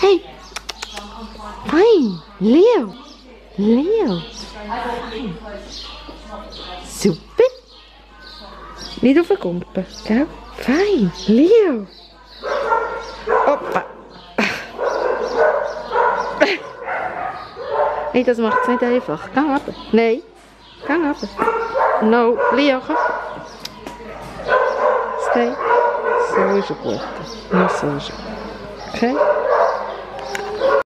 Hey. Fijn. Leo. Leo. Fijn. Super. Niet overkompen. Fijn. Leo. Hoppa. Nee, macht es nicht einfach. Gang ab. Nein. Gang ab. No. Leo, ga. Stay. Seja, Berta. Não seja. Ok?